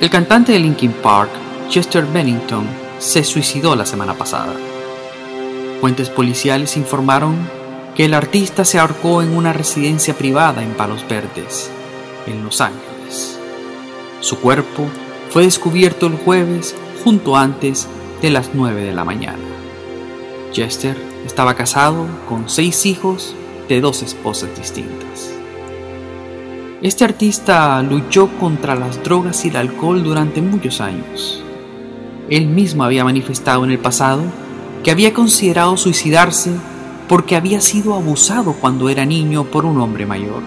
El cantante de Linkin Park, Chester Bennington, se suicidó la semana pasada. Fuentes policiales informaron que el artista se ahorcó en una residencia privada en Palos Verdes, en Los Ángeles. Su cuerpo fue descubierto el jueves junto antes de las 9 de la mañana. Chester estaba casado con seis hijos de dos esposas distintas. Este artista luchó contra las drogas y el alcohol durante muchos años. Él mismo había manifestado en el pasado que había considerado suicidarse porque había sido abusado cuando era niño por un hombre mayor.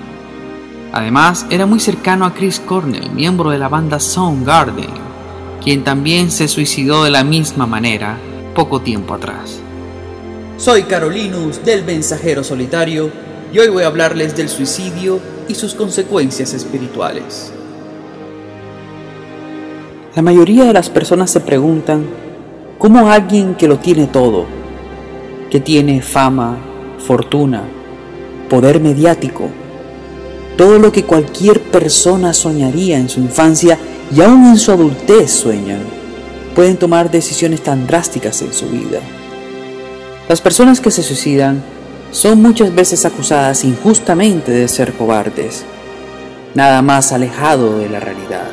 Además, era muy cercano a Chris Cornell, miembro de la banda Soundgarden, quien también se suicidó de la misma manera poco tiempo atrás. Soy Carolinus del Mensajero Solitario y hoy voy a hablarles del suicidio y sus consecuencias espirituales. La mayoría de las personas se preguntan cómo alguien que lo tiene todo, que tiene fama, fortuna, poder mediático, todo lo que cualquier persona soñaría en su infancia y aún en su adultez sueñan, pueden tomar decisiones tan drásticas en su vida. Las personas que se suicidan son muchas veces acusadas injustamente de ser cobardes, nada más alejado de la realidad.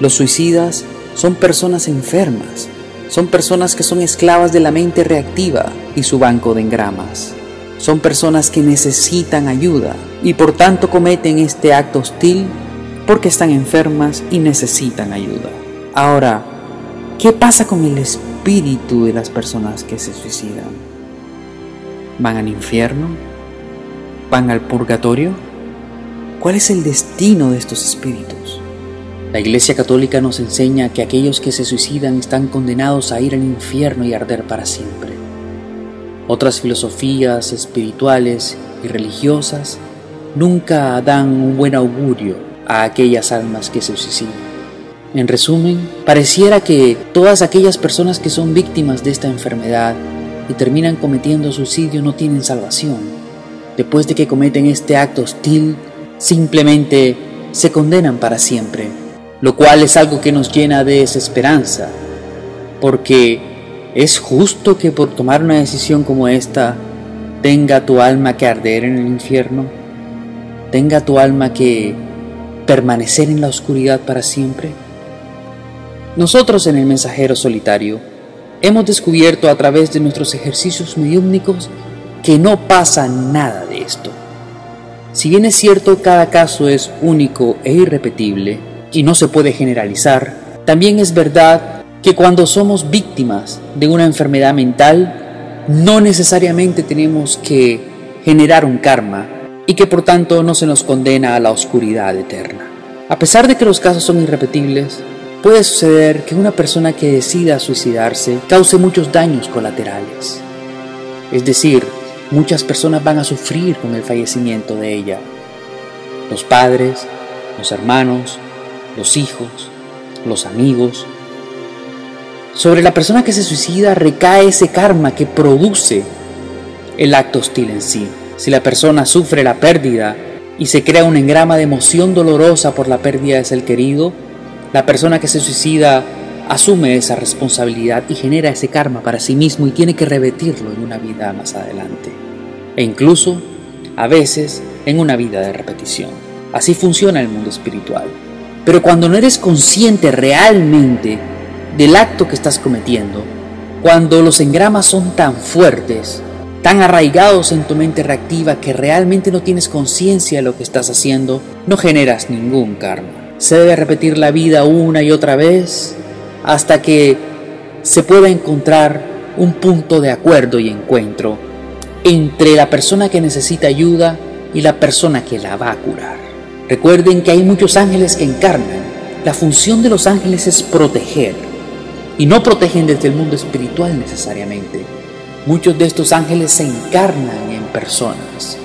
Los suicidas son personas enfermas, son personas que son esclavas de la mente reactiva y su banco de engramas. Son personas que necesitan ayuda y por tanto cometen este acto hostil porque están enfermas y necesitan ayuda. Ahora, ¿qué pasa con el espíritu de las personas que se suicidan? ¿Van al infierno? ¿Van al purgatorio? ¿Cuál es el destino de estos espíritus? La Iglesia Católica nos enseña que aquellos que se suicidan están condenados a ir al infierno y arder para siempre. Otras filosofías espirituales y religiosas nunca dan un buen augurio a aquellas almas que se suicidan. En resumen, pareciera que todas aquellas personas que son víctimas de esta enfermedad y terminan cometiendo suicidio no tienen salvación. Después de que cometen este acto hostil, simplemente se condenan para siempre, lo cual es algo que nos llena de desesperanza, porque es justo que por tomar una decisión como esta tenga tu alma que arder en el infierno, tenga tu alma que permanecer en la oscuridad para siempre. Nosotros en el mensajero solitario hemos descubierto a través de nuestros ejercicios mediúmnicos que no pasa nada de esto. Si bien es cierto cada caso es único e irrepetible y no se puede generalizar, también es verdad que cuando somos víctimas de una enfermedad mental, no necesariamente tenemos que generar un karma y que por tanto no se nos condena a la oscuridad eterna. A pesar de que los casos son irrepetibles, Puede suceder que una persona que decida suicidarse cause muchos daños colaterales. Es decir, muchas personas van a sufrir con el fallecimiento de ella. Los padres, los hermanos, los hijos, los amigos. Sobre la persona que se suicida recae ese karma que produce el acto hostil en sí. Si la persona sufre la pérdida y se crea un engrama de emoción dolorosa por la pérdida de ser querido, la persona que se suicida asume esa responsabilidad y genera ese karma para sí mismo y tiene que repetirlo en una vida más adelante. E incluso, a veces, en una vida de repetición. Así funciona el mundo espiritual. Pero cuando no eres consciente realmente del acto que estás cometiendo, cuando los engramas son tan fuertes, tan arraigados en tu mente reactiva que realmente no tienes conciencia de lo que estás haciendo, no generas ningún karma. Se debe repetir la vida una y otra vez hasta que se pueda encontrar un punto de acuerdo y encuentro entre la persona que necesita ayuda y la persona que la va a curar. Recuerden que hay muchos ángeles que encarnan. La función de los ángeles es proteger y no protegen desde el mundo espiritual necesariamente. Muchos de estos ángeles se encarnan en personas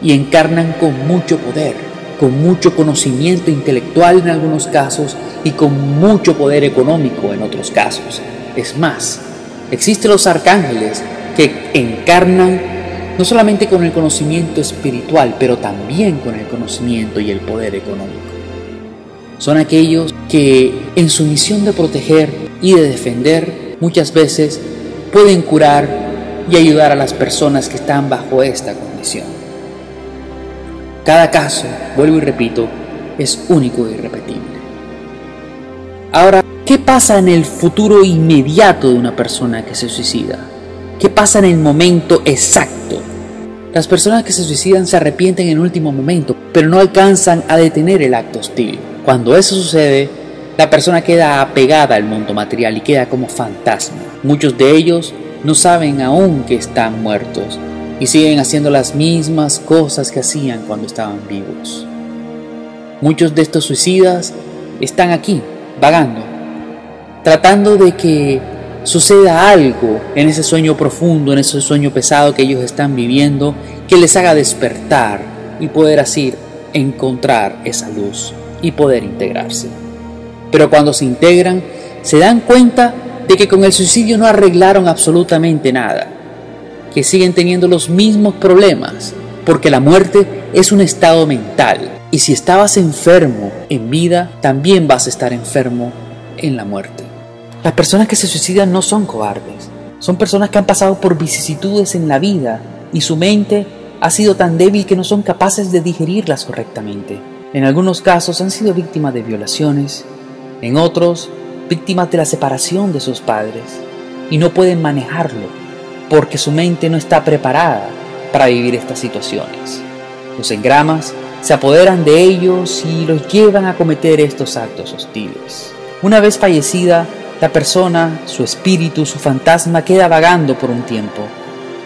y encarnan con mucho poder con mucho conocimiento intelectual en algunos casos y con mucho poder económico en otros casos. Es más, existen los arcángeles que encarnan no solamente con el conocimiento espiritual, pero también con el conocimiento y el poder económico. Son aquellos que en su misión de proteger y de defender muchas veces pueden curar y ayudar a las personas que están bajo esta condición. Cada caso, vuelvo y repito, es único e irrepetible. Ahora, ¿qué pasa en el futuro inmediato de una persona que se suicida? ¿Qué pasa en el momento exacto? Las personas que se suicidan se arrepienten en el último momento, pero no alcanzan a detener el acto hostil. Cuando eso sucede, la persona queda apegada al mundo material y queda como fantasma. Muchos de ellos no saben aún que están muertos y siguen haciendo las mismas cosas que hacían cuando estaban vivos. Muchos de estos suicidas están aquí, vagando, tratando de que suceda algo en ese sueño profundo, en ese sueño pesado que ellos están viviendo, que les haga despertar y poder así encontrar esa luz y poder integrarse. Pero cuando se integran, se dan cuenta de que con el suicidio no arreglaron absolutamente nada, que siguen teniendo los mismos problemas, porque la muerte es un estado mental, y si estabas enfermo en vida, también vas a estar enfermo en la muerte. Las personas que se suicidan no son cobardes, son personas que han pasado por vicisitudes en la vida y su mente ha sido tan débil que no son capaces de digerirlas correctamente. En algunos casos han sido víctimas de violaciones, en otros víctimas de la separación de sus padres y no pueden manejarlo porque su mente no está preparada para vivir estas situaciones. Los engramas se apoderan de ellos y los llevan a cometer estos actos hostiles. Una vez fallecida, la persona, su espíritu, su fantasma queda vagando por un tiempo,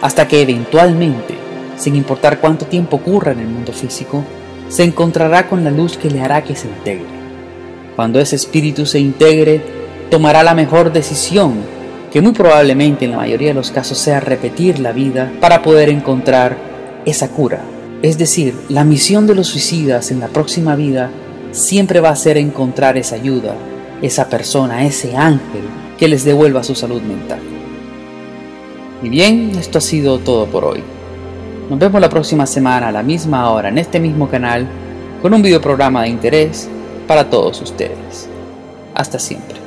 hasta que eventualmente, sin importar cuánto tiempo ocurra en el mundo físico, se encontrará con la luz que le hará que se integre. Cuando ese espíritu se integre, tomará la mejor decisión, que muy probablemente en la mayoría de los casos sea repetir la vida para poder encontrar esa cura. Es decir, la misión de los suicidas en la próxima vida siempre va a ser encontrar esa ayuda, esa persona, ese ángel que les devuelva su salud mental. Y bien, esto ha sido todo por hoy. Nos vemos la próxima semana a la misma hora en este mismo canal con un video programa de interés para todos ustedes. Hasta siempre.